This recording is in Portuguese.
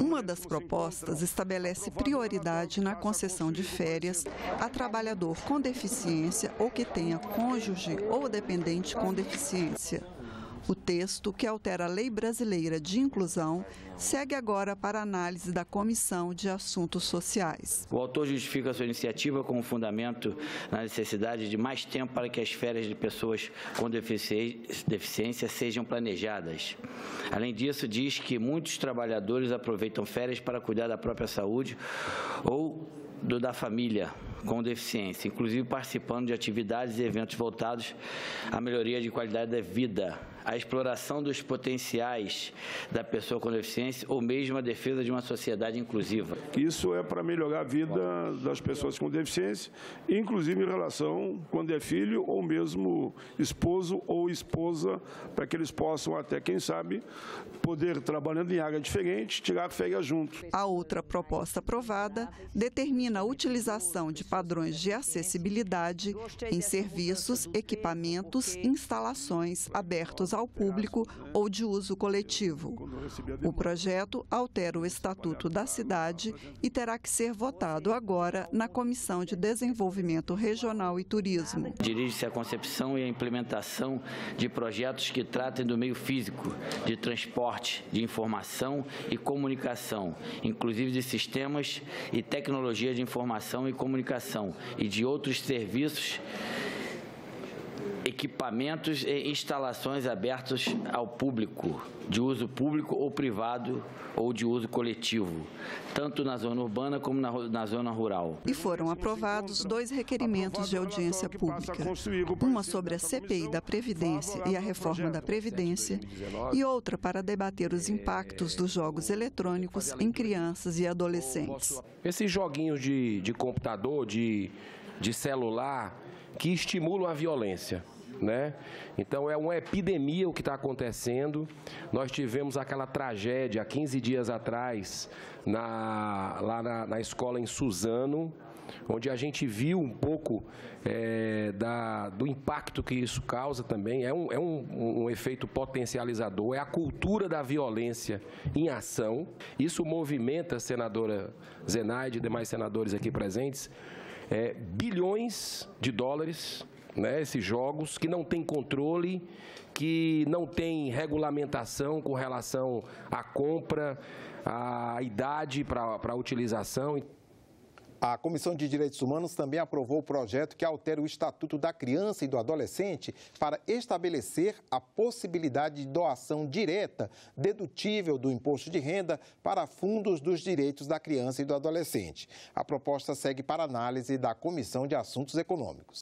Uma das propostas estabelece prioridade na concessão de férias a trabalhador com deficiência ou que tenha cônjuge ou dependente com deficiência. O texto, que altera a Lei Brasileira de Inclusão, segue agora para análise da Comissão de Assuntos Sociais. O autor justifica sua iniciativa com fundamento na necessidade de mais tempo para que as férias de pessoas com deficiência sejam planejadas. Além disso, diz que muitos trabalhadores aproveitam férias para cuidar da própria saúde ou do da família com deficiência, inclusive participando de atividades e eventos voltados à melhoria de qualidade da vida, à exploração dos potenciais da pessoa com deficiência ou mesmo a defesa de uma sociedade inclusiva. Isso é para melhorar a vida das pessoas com deficiência, inclusive em relação quando é filho ou mesmo esposo ou esposa, para que eles possam até, quem sabe, poder, trabalhando em área diferente, tirar férias junto. A outra proposta aprovada determina a utilização de padrões de acessibilidade em serviços, equipamentos, instalações abertos ao público ou de uso coletivo. O projeto altera o Estatuto da cidade e terá que ser votado agora na Comissão de Desenvolvimento Regional e Turismo. Dirige-se à concepção e à implementação de projetos que tratem do meio físico, de transporte, de informação e comunicação, inclusive de sistemas e tecnologia de informação e comunicação e de outros serviços equipamentos e instalações abertos ao público, de uso público ou privado ou de uso coletivo, tanto na zona urbana como na, na zona rural. E foram aprovados dois requerimentos de audiência pública, uma sobre a CPI da Previdência e a reforma da Previdência e outra para debater os impactos dos jogos eletrônicos em crianças e adolescentes. Esses joguinhos de, de computador, de, de celular, que estimulam a violência. Né? Então é uma epidemia o que está acontecendo. Nós tivemos aquela tragédia há 15 dias atrás na, lá na, na escola em Suzano, onde a gente viu um pouco é, da, do impacto que isso causa também. É, um, é um, um, efeito potencializador, é a cultura da violência em ação. Isso movimenta a senadora Zenaide e demais senadores aqui presentes é, bilhões de dólares, né, esses jogos, que não têm controle, que não tem regulamentação com relação à compra, à idade para a utilização. A Comissão de Direitos Humanos também aprovou o projeto que altera o Estatuto da Criança e do Adolescente para estabelecer a possibilidade de doação direta, dedutível do imposto de renda, para fundos dos direitos da criança e do adolescente. A proposta segue para análise da Comissão de Assuntos Econômicos.